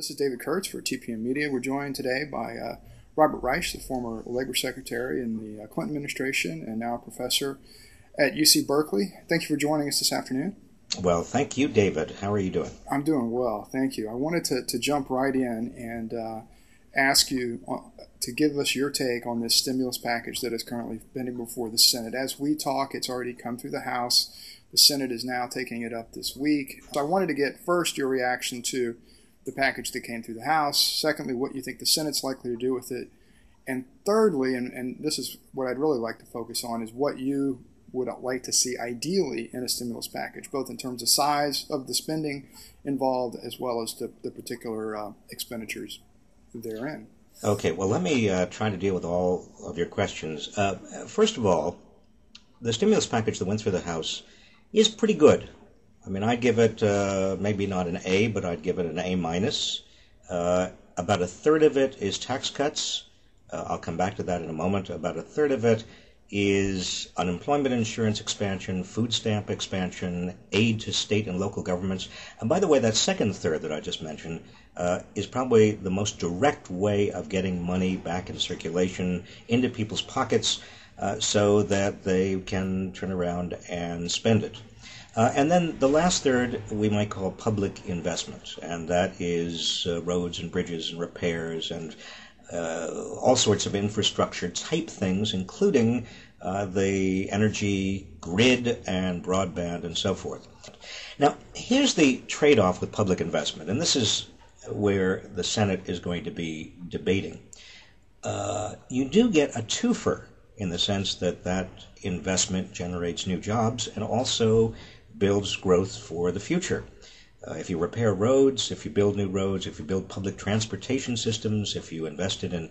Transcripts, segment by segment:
This is David Kurtz for TPM Media. We're joined today by uh, Robert Reich, the former labor secretary in the uh, Clinton administration and now a professor at UC Berkeley. Thank you for joining us this afternoon. Well, thank you, David. How are you doing? I'm doing well, thank you. I wanted to, to jump right in and uh, ask you uh, to give us your take on this stimulus package that is currently pending before the Senate. As we talk, it's already come through the House. The Senate is now taking it up this week. So I wanted to get first your reaction to the package that came through the House. Secondly, what you think the Senate's likely to do with it. And thirdly, and, and this is what I'd really like to focus on, is what you would like to see ideally in a stimulus package, both in terms of size of the spending involved as well as the, the particular uh, expenditures therein. Okay, well, let me uh, try to deal with all of your questions. Uh, first of all, the stimulus package that went through the House is pretty good. I mean, I'd give it uh, maybe not an A, but I'd give it an A minus. Uh, about a third of it is tax cuts. Uh, I'll come back to that in a moment. About a third of it is unemployment insurance expansion, food stamp expansion, aid to state and local governments. And by the way, that second third that I just mentioned uh, is probably the most direct way of getting money back in circulation into people's pockets uh, so that they can turn around and spend it. Uh, and then the last third we might call public investment, and that is uh, roads and bridges and repairs and uh, all sorts of infrastructure type things, including uh, the energy grid and broadband and so forth. Now, here's the trade off with public investment, and this is where the Senate is going to be debating. Uh, you do get a twofer in the sense that that investment generates new jobs and also builds growth for the future. Uh, if you repair roads, if you build new roads, if you build public transportation systems, if you invested in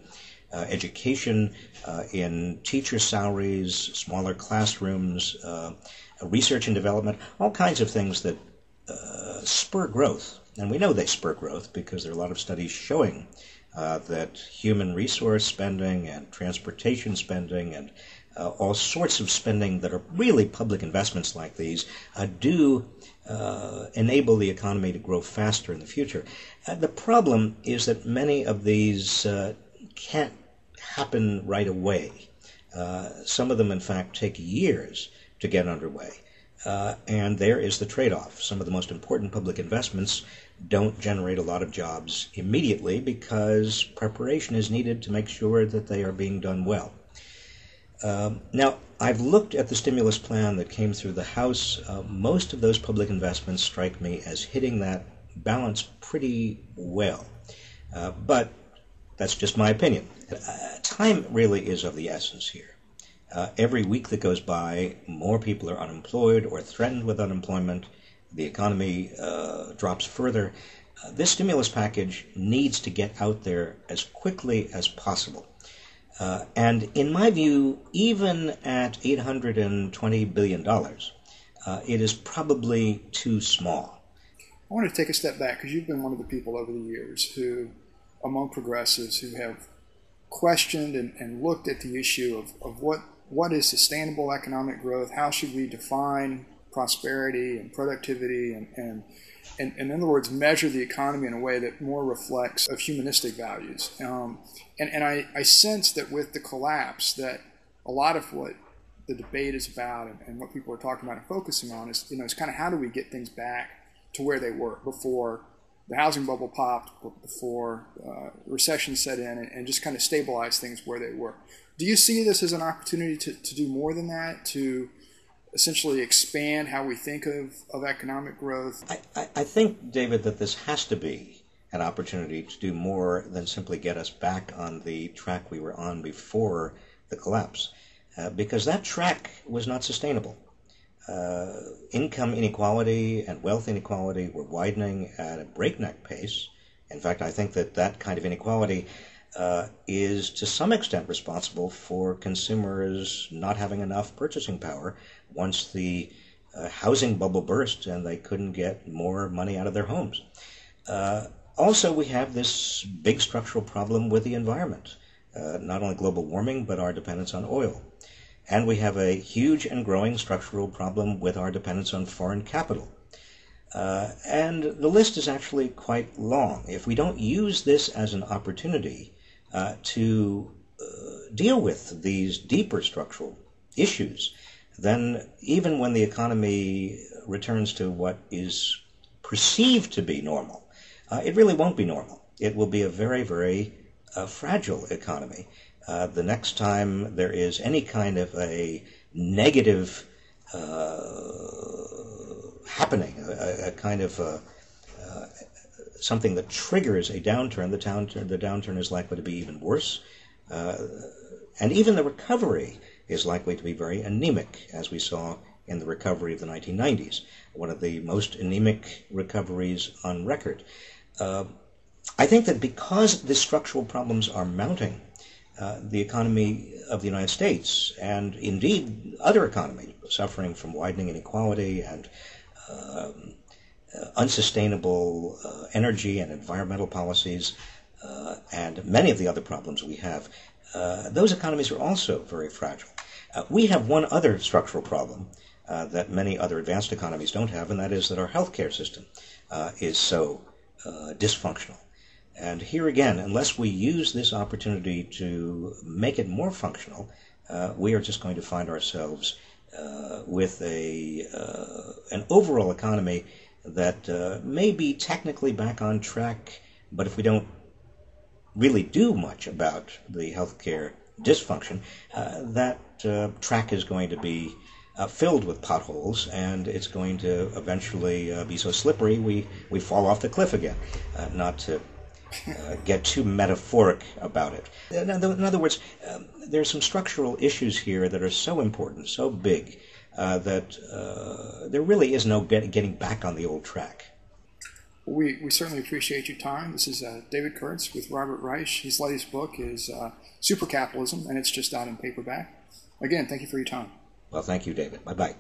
uh, education, uh, in teacher salaries, smaller classrooms, uh, research and development, all kinds of things that uh, spur growth. And we know they spur growth because there are a lot of studies showing uh, that human resource spending and transportation spending and uh, all sorts of spending that are really public investments like these uh, do uh, enable the economy to grow faster in the future. Uh, the problem is that many of these uh, can't happen right away. Uh, some of them, in fact, take years to get underway. and there is the trade off. Some of the most important public investments don't generate a lot of jobs immediately because preparation is needed to make sure that they are being done well. Um, now, I've looked at the stimulus plan that came through the House. Uh, most of those public investments strike me as hitting that balance pretty well. Uh, but that's just my opinion. Uh, time really is of the essence here. Uh, every week that goes by, more people are unemployed or threatened with unemployment. The economy uh, drops further. Uh, this stimulus package needs to get out there as quickly as possible. Uh, and in my view, even at $820 billion, uh, it is probably too small. I want to take a step back because you've been one of the people over the years who, among progressives, who have questioned and, and looked at the issue of, of what, what is sustainable economic growth, how should we define prosperity and productivity and, and and, and, in other words, measure the economy in a way that more reflects of humanistic values. Um, and and I, I sense that with the collapse, that a lot of what the debate is about and, and what people are talking about and focusing on is, you know, is kind of how do we get things back to where they were before the housing bubble popped, before uh, recession set in, and, and just kind of stabilize things where they were. Do you see this as an opportunity to, to do more than that, to essentially expand how we think of, of economic growth? I, I, think, David, that this has to be an opportunity to do more than simply get us back on the track we were on before the collapse, uh, because that track was not sustainable. Uh, income inequality and wealth inequality were widening at a breakneck pace. In fact, I think that that kind of inequality uh, is to some extent responsible for consumers not having enough purchasing power once the uh, housing bubble burst and they couldn't get more money out of their homes. Uh, also, we have this big structural problem with the environment, uh, not only global warming, but our dependence on oil. And we have a huge and growing structural problem with our dependence on foreign capital. Uh, and the list is actually quite long. If we don't use this as an opportunity uh, to uh, deal with these deeper structural issues, then even when the economy returns to what is perceived to be normal, uh, it really won't be normal. It will be a very, very uh, fragile economy. Uh, the next time there is any kind of a negative happening, a, a kind of uh, uh, something that triggers a downturn, the downturn, the downturn is likely to be even worse. Uh, and even the recovery is likely to be very anemic, as we saw in the recovery of the 1990s, one of the most anemic recoveries on record. Uh, I think that because the structural problems are mounting, uh, the economy of the United States and indeed other economies suffering from widening inequality and uh, unsustainable uh, energy and environmental policies, uh, and many of the other problems we have, those economies are also very fragile. we have one other structural problem that many other advanced economies don't have, and that is that our healthcare system is so dysfunctional. And here again, unless we use this opportunity to make it more functional, uh, we are just going to find ourselves uh, with a uh, an overall economy that uh, may be technically back on track, but if we don't really do much about the healthcare dysfunction, uh, that uh, track is going to be uh, filled with potholes, and it's going to eventually be so slippery we, we fall off the cliff again. not to uh, get too metaphoric about it. In other, words, um, there are some structural issues here that are so important, so big, uh, that uh, there really is no get, getting back on the old track. We, we certainly appreciate your time. This is uh, David Kurtz with Robert Reich. His latest book is uh, Super Capitalism, and it's just out in paperback. Again, thank you for your time. Well, thank you, David. Bye bye.